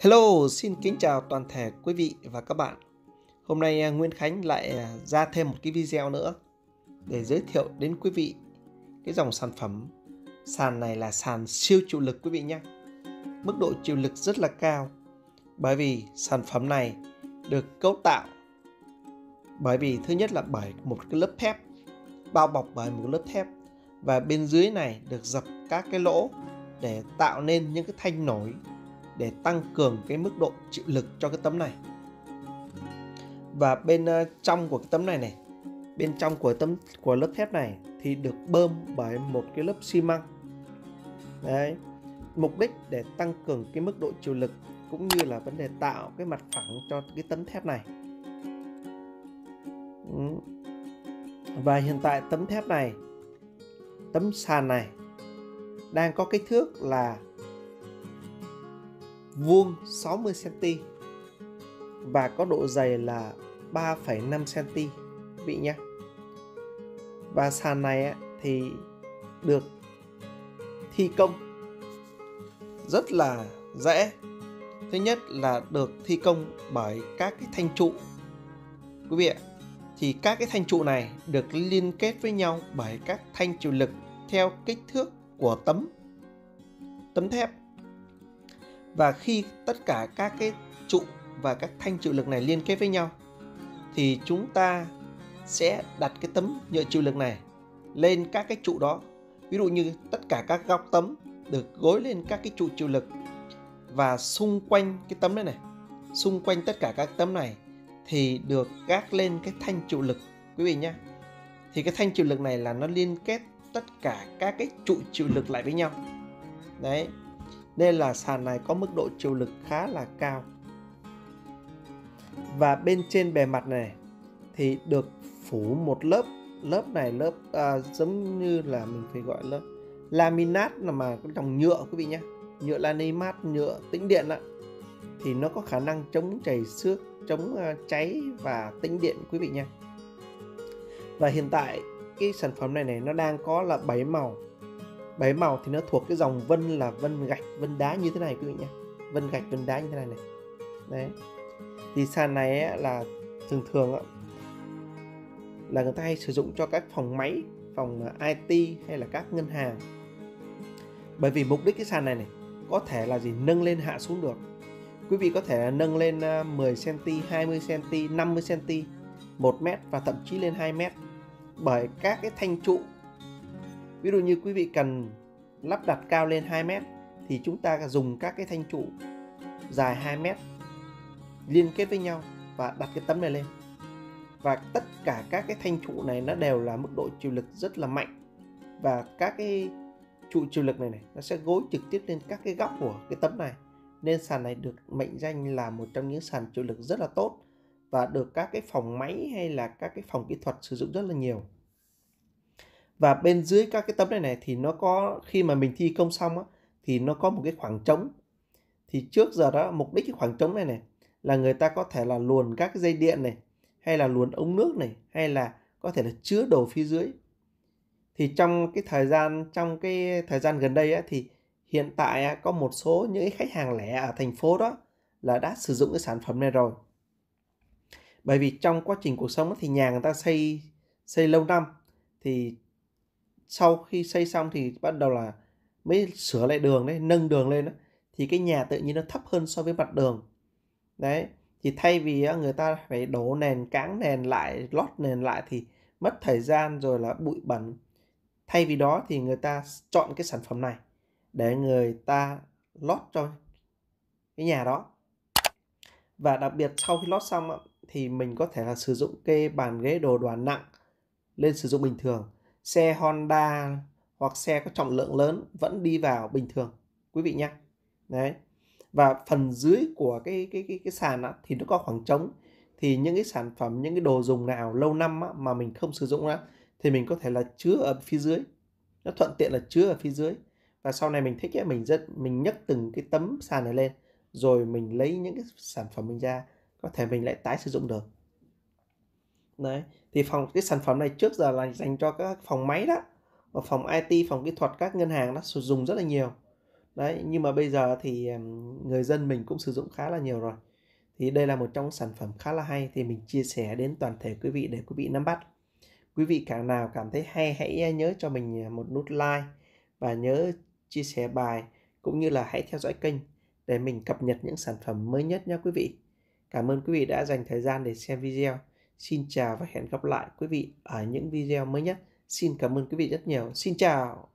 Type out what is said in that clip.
Hello, xin kính chào toàn thể quý vị và các bạn. Hôm nay Nguyên Nguyễn Khánh lại à, ra thêm một cái video nữa để giới thiệu đến quý vị cái dòng sản phẩm. Sàn này là sàn siêu chịu lực quý vị nhé. Mức độ chịu lực rất là cao bởi vì sản phẩm này được cấu tạo bởi vì thứ nhất là bởi một cái lớp thép bao bọc bởi một lớp thép và bên dưới này được dập các cái lỗ để tạo nên những cái thanh nổi để tăng cường cái mức độ chịu lực cho cái tấm này. Và bên ờ, trong của cái tấm này này, bên trong của tấm, của lớp thép này thì được bơm bởi một cái lớp xi măng. Đấy, mục đích để tăng cường cái mức độ chịu lực cũng như là vấn đề tạo cái mặt phẳng cho cái tấm thép này. Và hiện tại tấm thép này, tấm sàn này đang có kích thước là vuông 60 cm và có độ dày là 3,5 cm vị nhé. Và sàn này thì được thi công rất là dễ. Thứ nhất là được thi công bởi các cái thanh trụ. Quý vị ạ, thì các cái thanh trụ này được liên kết với nhau bởi các thanh chịu lực theo kích thước của tấm tấm thép và khi tất cả các cái trụ và các thanh chịu lực này liên kết với nhau, thì chúng ta sẽ đặt cái tấm nhựa chịu lực này lên các cái trụ đó. Ví dụ như tất cả các góc tấm được gối lên các cái trụ chịu lực và xung quanh cái tấm này này, xung quanh tất cả các tấm này thì được gác lên cái thanh chịu lực, quý vị nhé. Thì cái thanh chịu lực này là nó liên kết tất cả các cái trụ chịu lực lại với nhau. Đấy nên là sàn này có mức độ chịu lực khá là cao. Và bên trên bề mặt này thì được phủ một lớp lớp này lớp à, giống như là mình phải gọi lớp laminat là mà cái dòng nhựa quý vị nhé. Nhựa laminat nhựa tĩnh điện ạ thì nó có khả năng chống chảy xước chống uh, cháy và tĩnh điện quý vị nhé. và hiện tại cái sản phẩm này này nó đang có là 7 màu bảy màu thì nó thuộc cái dòng vân là vân gạch vân đá như thế này quý vị nhé. Vân gạch vân đá như thế này này. Đấy. Thì sàn này ấy, là thường thường ấy, là người ta hay sử dụng cho các phòng máy phòng à, IT hay là các ngân hàng. Bởi vì mục đích cái sàn này này có thể là gì? Nâng lên hạ xuống được. Quý vị có thể là nâng lên 10 cm 20 cm 50 cm 1 mét và thậm chí lên 2 mét. Bởi các cái thanh trụ ví dụ như quý vị cần lắp đặt cao lên 2 mét thì chúng ta dùng các cái thanh trụ dài 2 mét liên kết với nhau và đặt cái tấm này lên. Và tất cả các cái thanh trụ này nó đều là mức độ chịu lực rất là mạnh. Và các cái trụ chịu lực này này, nó sẽ gối trực tiếp lên các cái góc của cái tấm này. Nên sàn này được mệnh danh là một trong những sàn chịu lực rất là tốt và được các cái phòng máy hay là các cái phòng kỹ thuật sử dụng rất là nhiều và bên dưới các cái tấm này này thì nó có khi mà mình thi công xong á thì nó có một cái khoảng trống. Thì trước giờ đó mục đích cái khoảng trống này này là người ta có thể là luồn các cái dây điện này hay là luồn ống nước này hay là có thể là chứa đồ phía dưới. Thì trong cái thời gian trong cái thời gian gần đây á, thì hiện tại á, có một số những cái khách hàng lẻ ở thành phố đó là đã sử dụng cái sản phẩm này rồi. Bởi vì trong quá trình cuộc sống thì nhà người ta xây xây lâu năm thì sau khi xây xong thì bắt đầu là mới sửa lại đường đấy nâng đường lên đó, thì cái nhà tự nhiên nó thấp hơn so với mặt đường. Đấy thì thay vì người ta phải đổ nền cáng nền lại lót nền lại thì mất thời gian rồi là bụi bẩn. Thay vì đó thì người ta chọn cái sản phẩm này để người ta lót cho cái nhà đó. Và đặc biệt sau khi lót xong thì mình có thể là sử dụng kê bàn ghế đồ đoàn nặng lên sử dụng bình thường xe Honda hoặc xe có trọng lượng lớn vẫn đi vào bình thường quý vị nhé. Đấy. Và phần dưới của cái cái cái cái sàn á, thì nó có khoảng trống. Thì những cái sản phẩm những cái đồ dùng nào lâu năm á, mà mình không sử dụng á, thì mình có thể là chứa ở phía dưới. Nó thuận tiện là chứa ở phía dưới. Và sau này mình thích ấy, mình rất mình nhấc từng cái tấm sàn này lên rồi mình lấy những cái sản phẩm mình ra có thể mình lại tái sử dụng được đấy thì phòng cái sản phẩm này trước giờ là dành cho các phòng máy đó và phòng IT phòng kỹ thuật các ngân hàng đó sử dụng rất là nhiều Đấy, nhưng mà bây giờ thì, người dân mình cũng sử dụng khá là nhiều rồi. Thì đây là một trong sản phẩm khá là hay thì mình chia sẻ đến toàn thể quý vị để quý vị nắm bắt. Quý vị cả nào cảm thấy hay hãy nhớ cho mình một nút like và nhớ chia sẻ bài cũng như là hãy theo dõi kênh để mình cập nhật những sản phẩm mới nhất nha quý vị. Cảm ơn quý vị đã dành thời gian để xem video. Xin chào và hẹn gặp lại quý vị ở những video mới nhất. Xin cảm ơn quý vị rất nhiều. Xin chào.